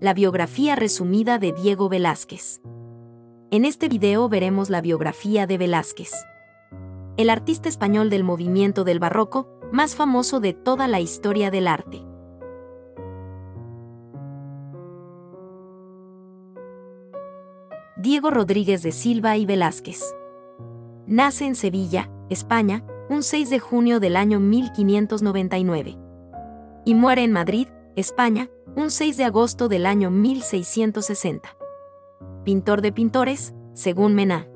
la biografía resumida de Diego Velázquez. En este video veremos la biografía de Velázquez. El artista español del movimiento del barroco, más famoso de toda la historia del arte. Diego Rodríguez de Silva y Velázquez. Nace en Sevilla, España, un 6 de junio del año 1599. Y muere en Madrid, España, un 6 de agosto del año 1660. Pintor de pintores, según Mená.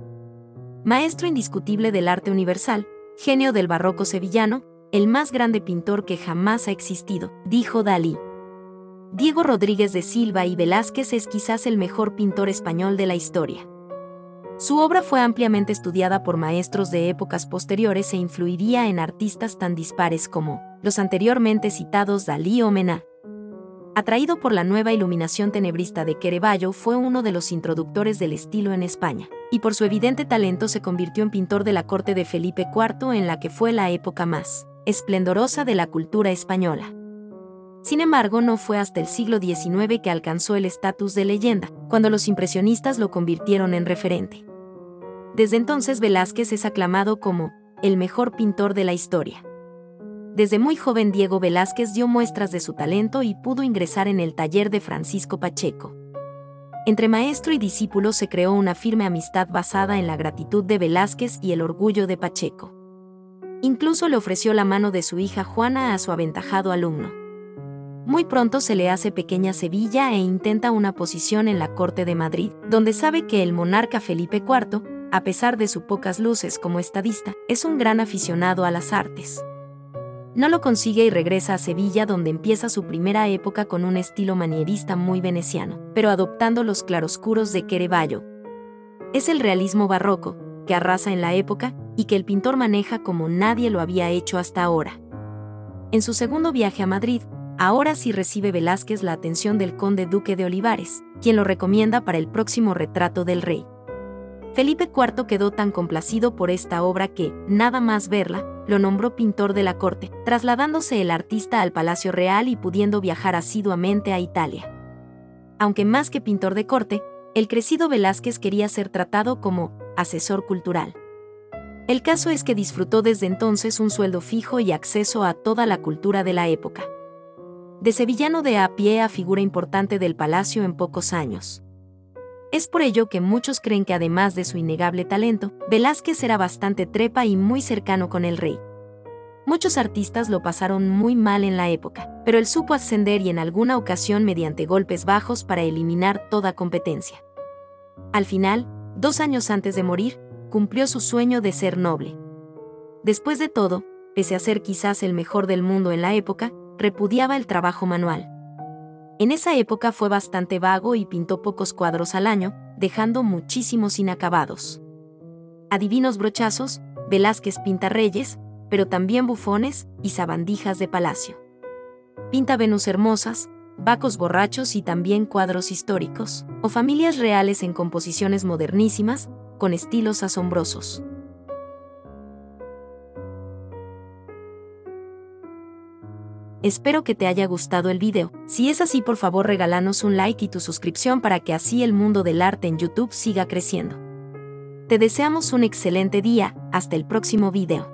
Maestro indiscutible del arte universal, genio del barroco sevillano, el más grande pintor que jamás ha existido, dijo Dalí. Diego Rodríguez de Silva y Velázquez es quizás el mejor pintor español de la historia. Su obra fue ampliamente estudiada por maestros de épocas posteriores e influiría en artistas tan dispares como los anteriormente citados Dalí o Mená. Atraído por la nueva iluminación tenebrista de Querevallo, fue uno de los introductores del estilo en España, y por su evidente talento se convirtió en pintor de la corte de Felipe IV en la que fue la época más esplendorosa de la cultura española. Sin embargo, no fue hasta el siglo XIX que alcanzó el estatus de leyenda, cuando los impresionistas lo convirtieron en referente. Desde entonces Velázquez es aclamado como el mejor pintor de la historia. Desde muy joven Diego Velázquez dio muestras de su talento y pudo ingresar en el taller de Francisco Pacheco. Entre maestro y discípulo se creó una firme amistad basada en la gratitud de Velázquez y el orgullo de Pacheco. Incluso le ofreció la mano de su hija Juana a su aventajado alumno. Muy pronto se le hace pequeña Sevilla e intenta una posición en la corte de Madrid, donde sabe que el monarca Felipe IV, a pesar de sus pocas luces como estadista, es un gran aficionado a las artes. No lo consigue y regresa a Sevilla donde empieza su primera época con un estilo manierista muy veneciano, pero adoptando los claroscuros de Querevallo. Es el realismo barroco, que arrasa en la época y que el pintor maneja como nadie lo había hecho hasta ahora. En su segundo viaje a Madrid, ahora sí recibe Velázquez la atención del conde duque de Olivares, quien lo recomienda para el próximo retrato del rey. Felipe IV quedó tan complacido por esta obra que, nada más verla, lo nombró pintor de la corte, trasladándose el artista al Palacio Real y pudiendo viajar asiduamente a Italia. Aunque más que pintor de corte, el crecido Velázquez quería ser tratado como asesor cultural. El caso es que disfrutó desde entonces un sueldo fijo y acceso a toda la cultura de la época. De sevillano de a pie a figura importante del palacio en pocos años. Es por ello que muchos creen que además de su innegable talento, Velázquez era bastante trepa y muy cercano con el rey. Muchos artistas lo pasaron muy mal en la época, pero él supo ascender y en alguna ocasión mediante golpes bajos para eliminar toda competencia. Al final, dos años antes de morir, cumplió su sueño de ser noble. Después de todo, pese a ser quizás el mejor del mundo en la época, repudiaba el trabajo manual. En esa época fue bastante vago y pintó pocos cuadros al año, dejando muchísimos inacabados. Adivinos brochazos, Velázquez pinta reyes, pero también bufones y sabandijas de palacio. Pinta Venus hermosas, vacos borrachos y también cuadros históricos, o familias reales en composiciones modernísimas, con estilos asombrosos. Espero que te haya gustado el video. Si es así, por favor regálanos un like y tu suscripción para que así el mundo del arte en YouTube siga creciendo. Te deseamos un excelente día, hasta el próximo video.